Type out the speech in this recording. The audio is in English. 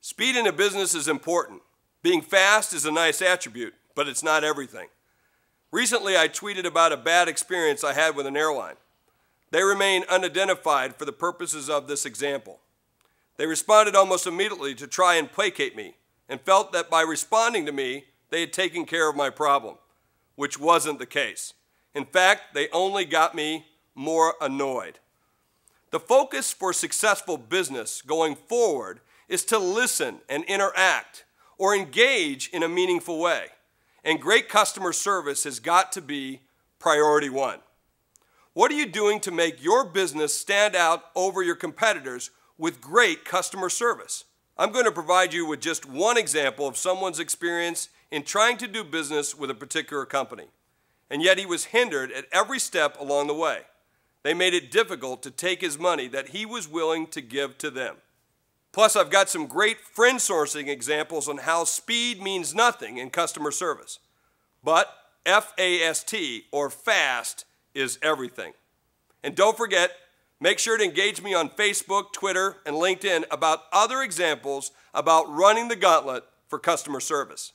Speed in a business is important. Being fast is a nice attribute, but it's not everything. Recently, I tweeted about a bad experience I had with an airline. They remain unidentified for the purposes of this example. They responded almost immediately to try and placate me and felt that by responding to me, they had taken care of my problem, which wasn't the case. In fact, they only got me more annoyed. The focus for successful business going forward is to listen and interact or engage in a meaningful way. And great customer service has got to be priority one. What are you doing to make your business stand out over your competitors with great customer service? I'm going to provide you with just one example of someone's experience in trying to do business with a particular company. And yet he was hindered at every step along the way. They made it difficult to take his money that he was willing to give to them. Plus, I've got some great friend sourcing examples on how speed means nothing in customer service. But F A S T, or FAST, is everything. And don't forget, make sure to engage me on Facebook, Twitter, and LinkedIn about other examples about running the gauntlet for customer service.